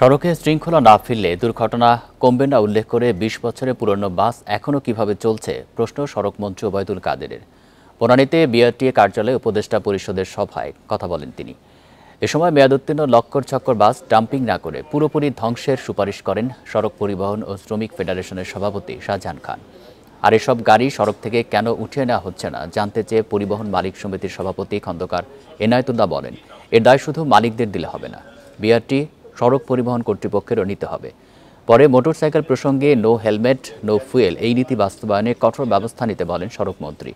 সড়কে শৃঙ্খলা না ফিরলে দুর্ঘটনা কমবে না উল্লেখ করে বিশ বছরের পুরনো বাস এখনও কীভাবে চলছে প্রশ্ন সড়ক মন্ত্রী ওবায়দুল কাদেরের। বনানীতে বিআরটিএ কার্যালয়ে উপদেষ্টা পরিষদের সভায় কথা বলেন তিনি। এ সময় মেয়াদোত্তীর্ণ লক্কর ছক্কর বাস ডাম্পিং না করে পুরোপুরি ধ্বংসের সুপারিশ করেন সড়ক পরিবহন ও শ্রমিক ফেডারেশনের সভাপতি শাহজাহান খান। আর এসব গাড়ি সড়ক থেকে কেন উঠিয়ে নেওয়া হচ্ছে না জানতে চেয়ে পরিবহন মালিক সমিতির সভাপতি খন্দকার এনায়তুল্লাহ বলেন, এর দায় শুধু মালিকদের দিলে হবে না। বিআরটি সড়ক পরিবহন কর্তৃপক্ষেরও নিতে হবে। পরে মোটরসাইকেল প্রসঙ্গে নো হেলমেট, নো ফুয়েল এই নীতি বাস্তবায়নে কঠোর ব্যবস্থা নিতে বলেন সড়কমন্ত্রী।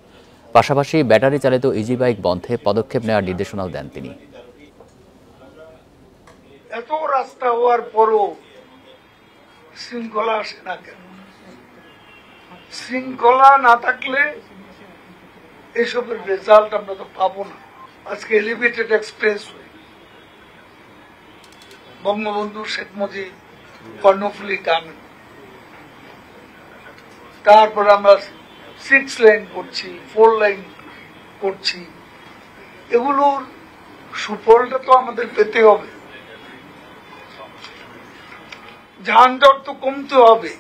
পাশাপাশি ব্যাটারি চালিত ইজি বাইক বন্ধে পদক্ষেপ নেওয়ার নির্দেশনাও দেন তিনি। এত রাস্তা হওয়ার পরও শৃঙ্খলা আসে না কেন? শৃঙ্খলা না থাকলে এসবের রেজাল্ট আমরা তো পাবো না। আজকে এলিভেটেড এক্সপ্রেস বঙ্গবন্ধু শেখ মুজিব, কর্ণফুলি গান তারপর আমরা সিক্স লাইন করছি ফোর লাইন করছি। এগুলোর সুফলটা তো আমাদের পেতে হবে। যানজট তো কমতে হবে।